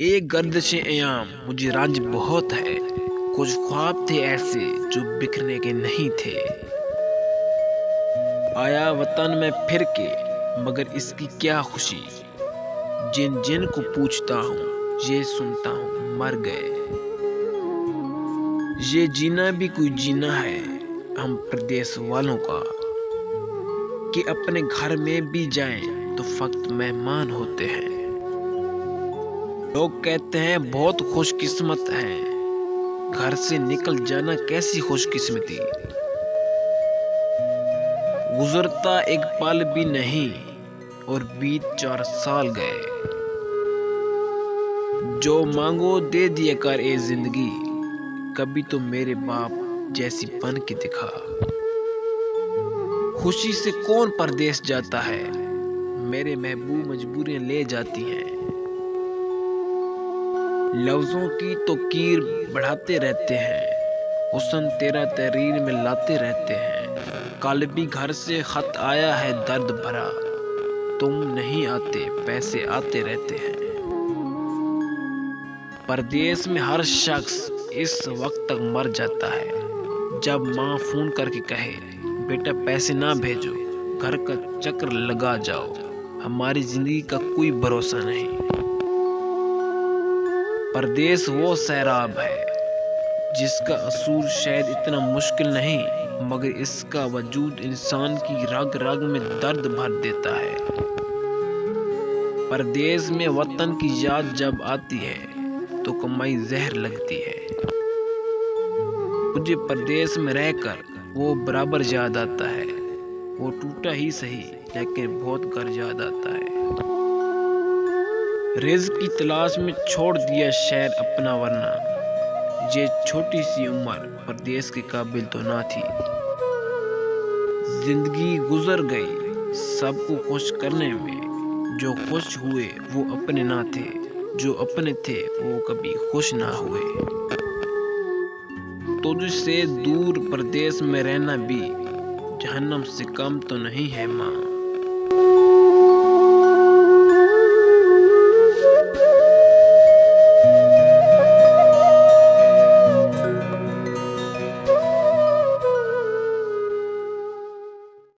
एक गर्दिश अयाम मुझे रंज बहुत है। कुछ ख्वाब थे ऐसे जो बिखरने के नहीं थे। आया वतन में फिर के, मगर इसकी क्या खुशी? जिन जिन को पूछता हूँ, ये सुनता हूँ, मर गए। ये जीना भी कोई जीना है, हम प्रदेश वालों का। कि अपने घर में भी जाएँ तो फक्त मेहमान होते हैं। लोग कहते हैं, बहुत खुशकिस्मत हैं। घर से निकल जाना कैसी खुशकिस्मती? गुजरता एक पल भी नहीं, और बीत चार साल गए। जो मांगो दे दिया कर ए ज़िंदगी, कभी तो मेरे बाप जैसी बन के दिखा। खुशी से कौन परदेश जाता है? मेरे महबूब मजबूरियाँ ले जाती हैं। लफ्जों की तो कीर बढ़ाते रहते हैं, हुसन तेरा तहरीर में लाते रहते हैं। कल भी घर से खत आया है दर्द भरा, तुम नहीं आते, पैसे आते रहते हैं। परदेश में हर शख्स इस वक्त तक मर जाता है। जब माँ फ़ोन करके कहे, बेटा, पैसे ना भेजो, घर का चक्र लगा जाओ, हमारी ज़िंदगी का कोई भरोसा नहीं। परदेश वो सैराब है, जिसका असूल शायद इतना मुश्किल नहीं, मगर इसका वजूद इंसान की रग रग में दर्द भर देता है। परदेश में वतन की याद जब आती है तो कमाई जहर लगती है। मुझे परदेश में रहकर वो बराबर याद आता है। वो टूटा ही सही, लेकिन बहुत घर याद आता है। रिज की तलाश में छोड़ दिया शहर अपना, वरना ये छोटी सी उम्र परदेश के काबिल तो ना थी। ज़िंदगी गुजर गई सबको खुश करने में। जो खुश हुए, वो अपने ना थे। जो अपने थे, वो कभी खुश ना हुए। तुझसे दूर प्रदेश में रहना भी जहन्नम से कम तो नहीं है माँ।